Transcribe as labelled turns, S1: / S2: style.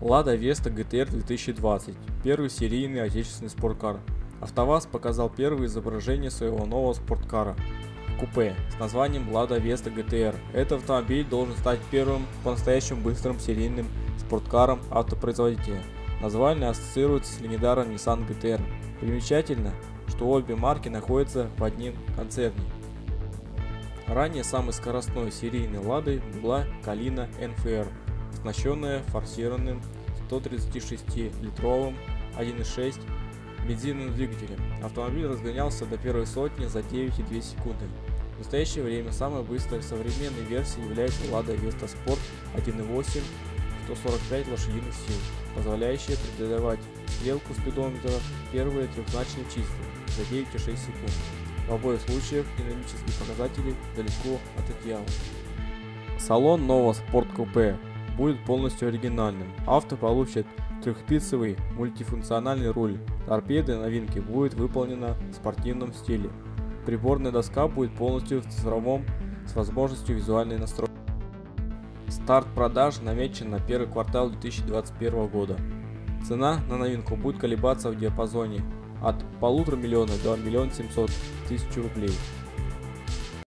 S1: Лада Веста GTR 2020 – первый серийный отечественный спорткар. АвтоВАЗ показал первое изображение своего нового спорткара – купе с названием Лада Веста GTR. Этот автомобиль должен стать первым по-настоящему быстрым серийным спорткаром автопроизводителя. Название ассоциируется с легендарным Nissan GTR. Примечательно, что обе марки находятся в одном концерне. Ранее самой скоростной серийной Ладой была Калина NFR – оснащенная форсированным 136-литровым 1.6 бензиновым двигателем. Автомобиль разгонялся до первой сотни за 9,2 секунды. В настоящее время самой быстрой современной версией является Lada Vesta Sport 1.8 145 лошадиных сил, позволяющая преодолевать стрелку спидометра первые трехзначные числа за 9,6 секунд. В обоих случаях динамические показатели далеко от идеала. Салон нового спорт-купе будет полностью оригинальным. Авто получит трехспицевый мультифункциональный руль. Торпеда новинки будет выполнена в спортивном стиле. Приборная доска будет полностью в цифровом с возможностью визуальной настройки. Старт продаж намечен на первый квартал 2021 года. Цена на новинку будет колебаться в диапазоне от полутора миллиона до 1 миллион 700 тысяч рублей.